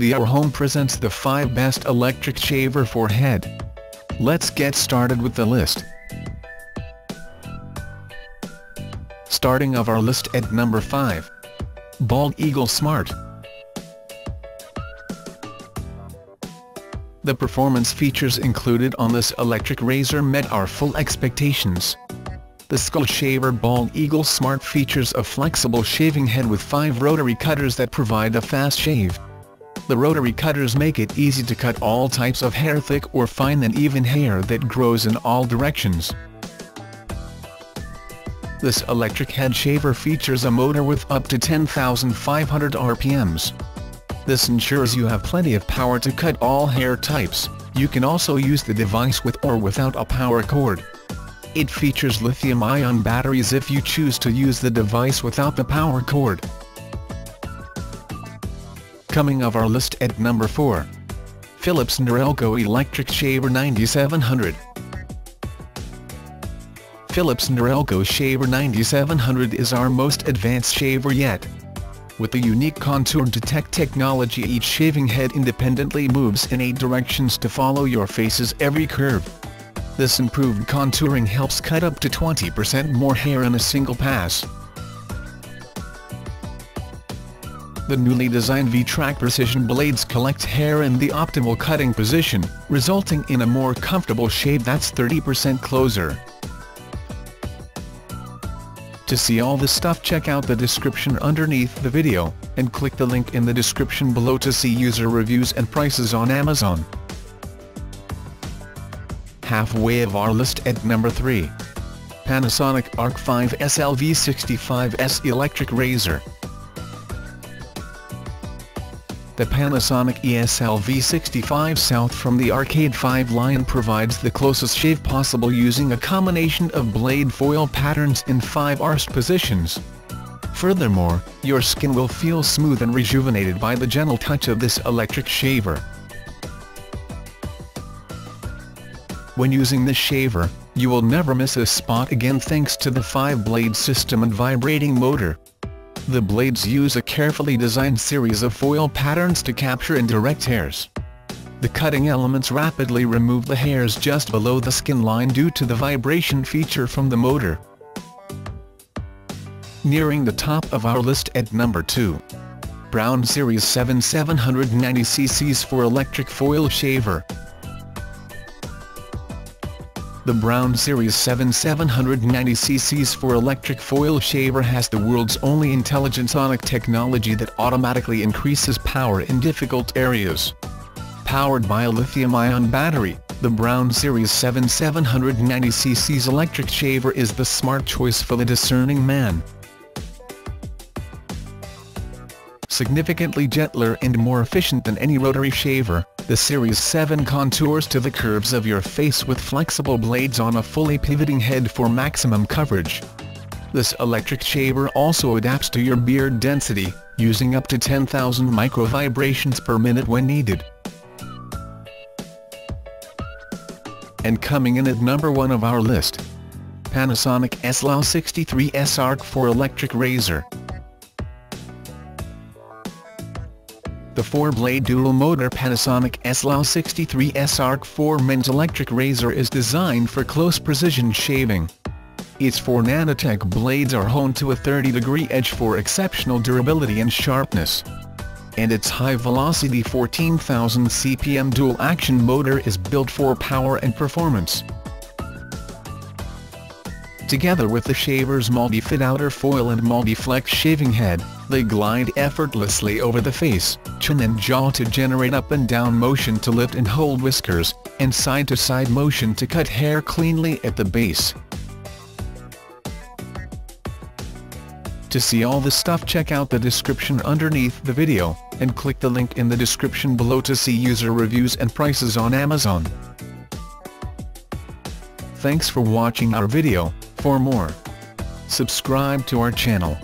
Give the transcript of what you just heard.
the Our Home presents the 5 best electric shaver for head. Let's get started with the list. Starting of our list at number 5. Bald Eagle Smart. The performance features included on this electric razor met our full expectations. The Skull Shaver Bald Eagle Smart features a flexible shaving head with five rotary cutters that provide a fast shave. The rotary cutters make it easy to cut all types of hair thick or fine and even hair that grows in all directions. This electric head shaver features a motor with up to 10,500 RPMs. This ensures you have plenty of power to cut all hair types. You can also use the device with or without a power cord. It features lithium-ion batteries if you choose to use the device without the power cord. Coming of our list at number 4. Philips Norelco Electric Shaver 9700 Philips Norelco Shaver 9700 is our most advanced shaver yet. With the unique contour detect technology each shaving head independently moves in eight directions to follow your face's every curve. This improved contouring helps cut up to 20% more hair in a single pass. The newly designed V-Track Precision blades collect hair in the optimal cutting position, resulting in a more comfortable shave that's 30% closer. To see all the stuff check out the description underneath the video, and click the link in the description below to see user reviews and prices on Amazon halfway of our list at number 3. Panasonic Arc 5 SLV65S Electric Razor The Panasonic ESL V65 South from the Arcade 5 line provides the closest shave possible using a combination of blade foil patterns in 5 arched positions. Furthermore, your skin will feel smooth and rejuvenated by the gentle touch of this electric shaver. When using this shaver, you will never miss a spot again thanks to the 5-blade system and vibrating motor. The blades use a carefully designed series of foil patterns to capture and direct hairs. The cutting elements rapidly remove the hairs just below the skin line due to the vibration feature from the motor. Nearing the top of our list at number 2. Braun Series 7 790cc's for electric foil shaver. The Braun Series 7 790cc for electric foil shaver has the world's only intelligent sonic technology that automatically increases power in difficult areas. Powered by a lithium-ion battery, the Braun Series 7 790cc electric shaver is the smart choice for the discerning man. Significantly gentler and more efficient than any rotary shaver, the Series 7 contours to the curves of your face with flexible blades on a fully pivoting head for maximum coverage. This electric shaver also adapts to your beard density, using up to 10,000 micro-vibrations per minute when needed. And coming in at number 1 of our list. Panasonic SLAW 63S Arc 4 Electric Razor The 4-blade dual-motor Panasonic SLAW63S Arc 4 men's electric razor is designed for close precision shaving. Its 4 nanotech blades are honed to a 30-degree edge for exceptional durability and sharpness. And its high-velocity 14,000 CPM dual-action motor is built for power and performance. Together with the shaver's multi-fit outer foil and multi-flex shaving head, they glide effortlessly over the face, chin and jaw to generate up and down motion to lift and hold whiskers, and side-to-side -side motion to cut hair cleanly at the base. To see all the stuff check out the description underneath the video, and click the link in the description below to see user reviews and prices on Amazon. Thanks for watching our video, for more, subscribe to our channel.